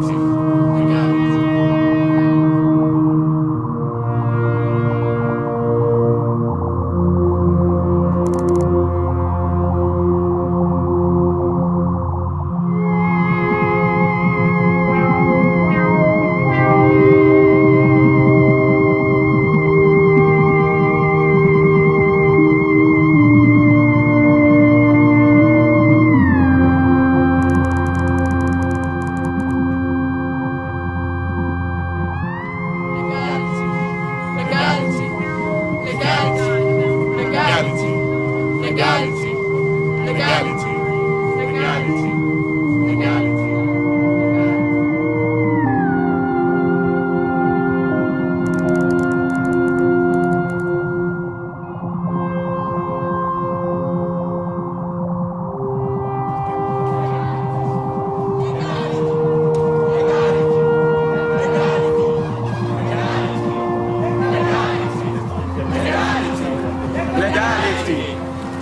Thanks. Yeah.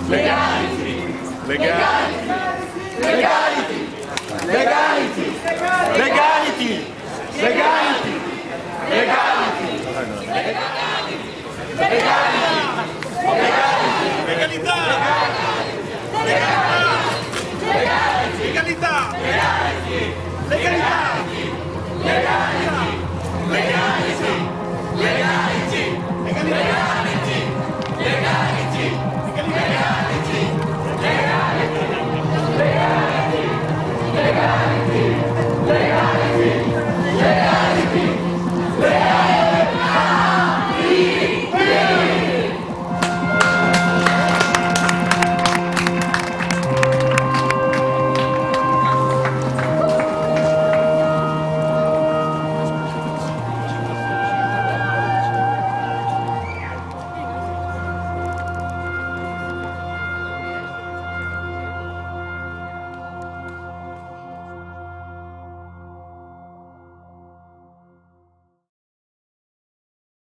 Legality! Legality! Legality! Legality! Legality! Legality! Legalità! Legalità! Legalità! Legalità!